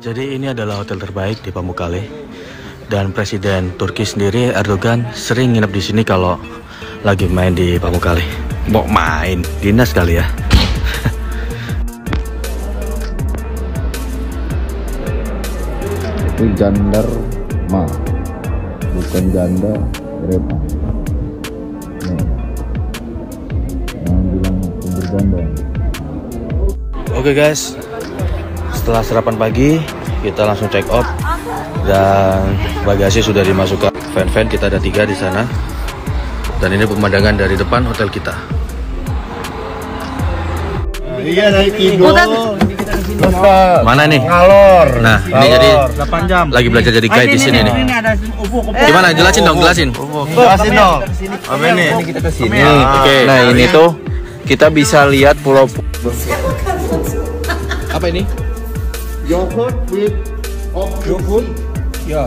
Jadi ini adalah hotel terbaik di Pamukkale dan Presiden Turki sendiri Erdogan sering nginep di sini kalau lagi main di Pamukkale. Mau main dinas kali ya. itu jandar ma bukan janda repa yang bilang sumber janda Oke guys, setelah sarapan pagi kita langsung check out. Dan bagasi sudah dimasukkan van-van kita ada tiga di sana. Dan ini pemandangan dari depan hotel kita. iya naik tidur Mana nih? ngalor. Nah, ini jadi 8 jam. lagi belajar jadi guide di sini nih. ada ufuk Gimana? Jelasin dong, jelasin. jelasin dong. Apa ini Ini kita ke sini. Oke. Nah, ini tuh kita bisa lihat pulau Apa ini? Yogurt with of yogurt ya.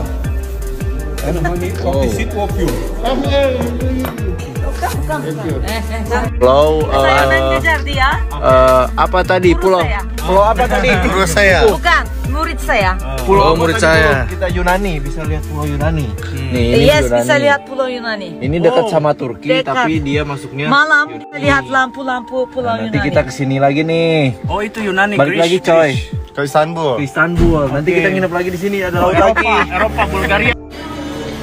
Pulau Saya eh, mengejar dia. eh, apa tadi? Pulau. Pulau apa tadi? terus saya Bukan, murid saya. Pulau murid saya. kita Yunani bisa lihat pulau Yunani Nih, ini yes, Yunani. bisa lihat Pulau Yunani. Ini dekat sama Turki, Dekat. tapi dia masuknya Malam kita lihat lampu-lampu Pulau Nah, nanti Yunani. kita ke sini lagi nih. Oh itu Yunani. Balik lagi coy. Ke Istanbul Ke Istanbul. Nanti kita nginep lagi di sini ada laut lagi. Eropa, Bulgaria.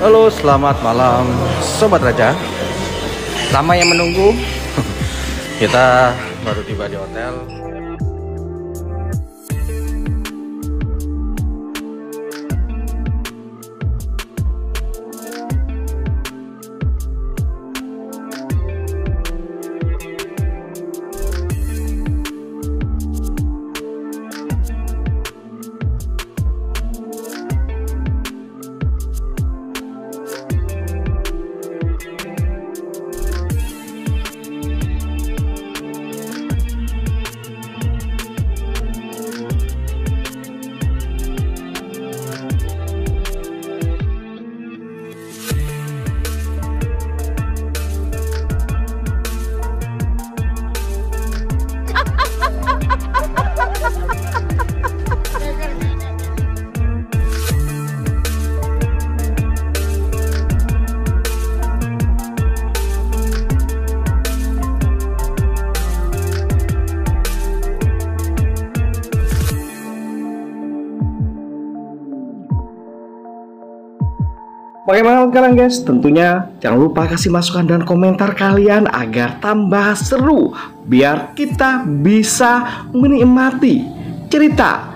Halo, selamat malam Sobat Raja. Lama yang menunggu. Kita baru tiba di hotel. Bagaimana kalian guys? Tentunya jangan lupa kasih masukan dan komentar kalian agar tambah seru biar kita bisa menikmati cerita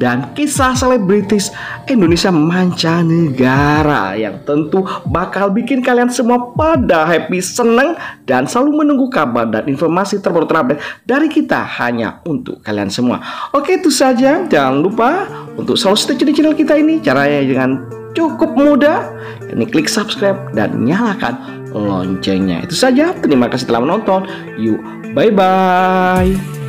dan kisah selebritis Indonesia mancanegara yang tentu bakal bikin kalian semua pada happy, seneng dan selalu menunggu kabar dan informasi terbaru terupdate dari kita hanya untuk kalian semua. Oke itu saja, jangan lupa untuk selalu stay di channel kita ini caranya dengan cukup mudah. Ini klik subscribe dan nyalakan loncengnya. Itu saja. Terima kasih telah menonton. Yuk bye bye